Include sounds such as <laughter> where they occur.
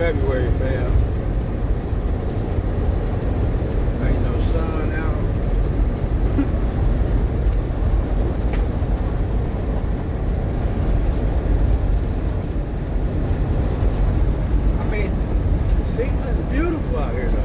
February, fam. Ain't no sun out. <laughs> I mean, it's beautiful out here though.